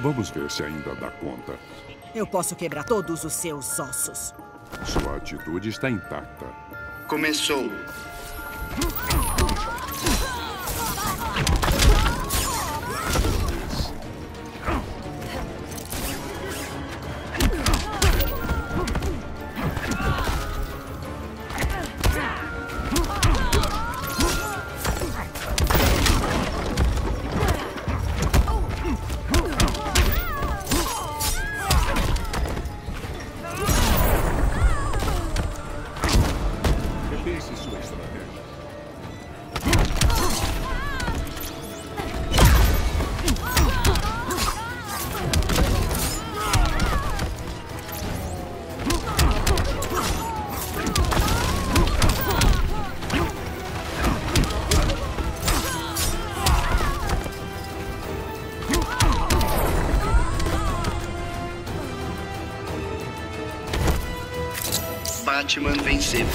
Vamos ver se ainda dá conta. Eu posso quebrar todos os seus ossos. Sua atitude está intacta. Começou. Batman venceu.